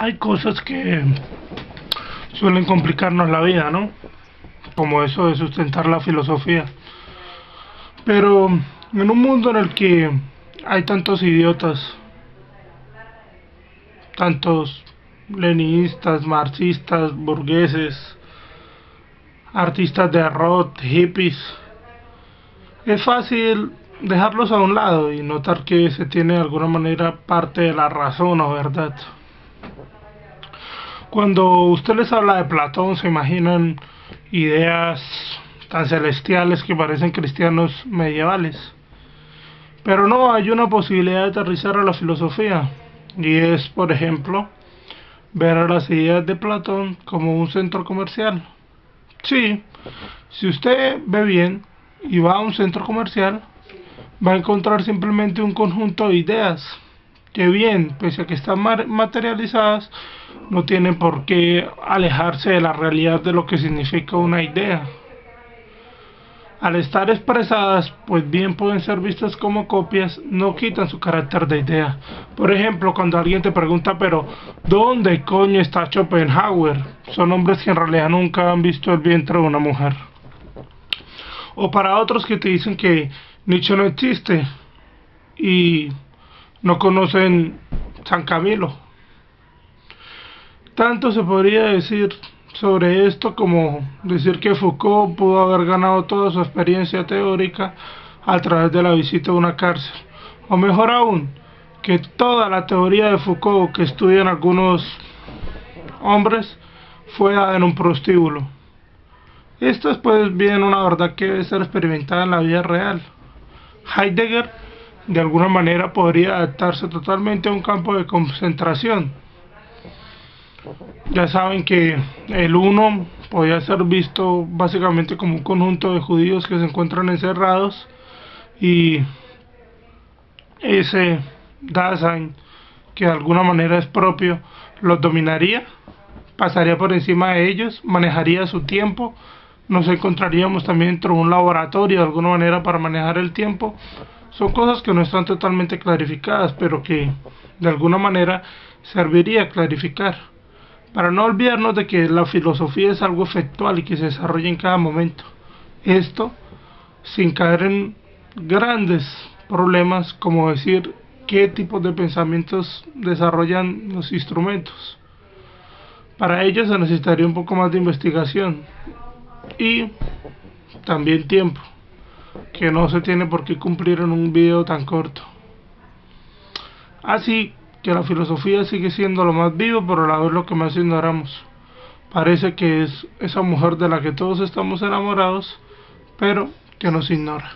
hay cosas que suelen complicarnos la vida, ¿no? Como eso de sustentar la filosofía. Pero en un mundo en el que hay tantos idiotas, tantos leninistas, marxistas, burgueses, artistas de rock, hippies, es fácil dejarlos a un lado y notar que se tiene de alguna manera parte de la razón o verdad. Cuando usted les habla de Platón, se imaginan ideas tan celestiales que parecen cristianos medievales. Pero no, hay una posibilidad de aterrizar a la filosofía, y es, por ejemplo, ver a las ideas de Platón como un centro comercial. Sí, si usted ve bien y va a un centro comercial, va a encontrar simplemente un conjunto de ideas que bien, pese a que están materializadas, no tienen por qué alejarse de la realidad de lo que significa una idea. Al estar expresadas, pues bien pueden ser vistas como copias, no quitan su carácter de idea. Por ejemplo, cuando alguien te pregunta, pero ¿dónde coño está Schopenhauer? Son hombres que en realidad nunca han visto el vientre de una mujer. O para otros que te dicen que Nietzsche no existe y no conocen San Camilo. Tanto se podría decir sobre esto como decir que Foucault pudo haber ganado toda su experiencia teórica a través de la visita a una cárcel. O mejor aún, que toda la teoría de Foucault que estudian algunos hombres fue en un prostíbulo. Esto es pues bien una verdad que debe ser experimentada en la vida real. Heidegger de alguna manera podría adaptarse totalmente a un campo de concentración. Ya saben que el uno podía ser visto básicamente como un conjunto de judíos que se encuentran encerrados y ese Dasein que de alguna manera es propio los dominaría, pasaría por encima de ellos, manejaría su tiempo, nos encontraríamos también dentro de un laboratorio de alguna manera para manejar el tiempo. Son cosas que no están totalmente clarificadas, pero que de alguna manera serviría clarificar. Para no olvidarnos de que la filosofía es algo efectual y que se desarrolla en cada momento. Esto sin caer en grandes problemas como decir qué tipos de pensamientos desarrollan los instrumentos. Para ello se necesitaría un poco más de investigación y también tiempo, que no se tiene por qué cumplir en un video tan corto. Así que la filosofía sigue siendo lo más vivo, pero a la vez lo que más ignoramos. Parece que es esa mujer de la que todos estamos enamorados, pero que nos ignora.